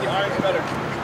the iron's better.